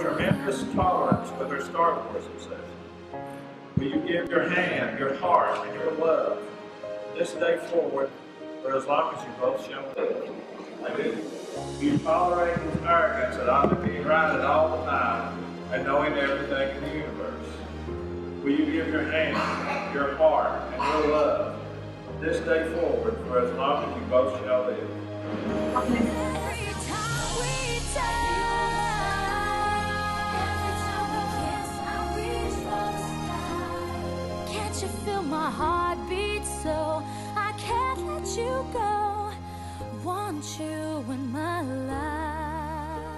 Tremendous tolerance with her Star Wars obsession. Will you give your hand, your heart, and your love this day forward for as long as you both shall live? I do. You tolerate his arrogance at either being right at all the time and knowing everything in the universe. Will you give your hand, your heart, and your love this day forward for as long as you both shall live? Every you feel my heart beat so I can't let you go? Want you in my life.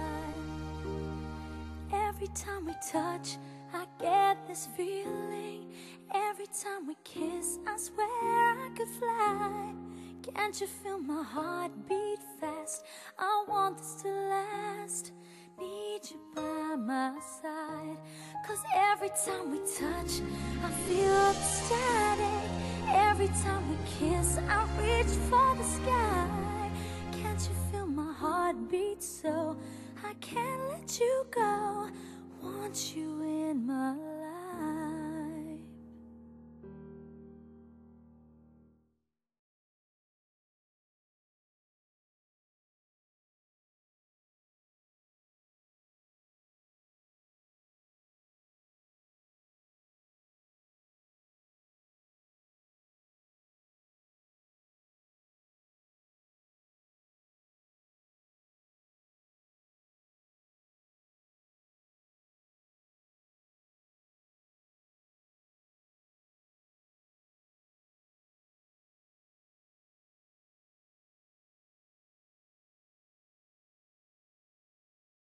Every time we touch, I get this feeling. Every time we kiss, I swear I could fly. Can't you feel my heart beat fast? I want this to last. Need you by my side. Cause every time we touch, I feel ecstatic. Every time we kiss, I reach for the sky. Can't you feel my heart beat so I can't let you go? Want you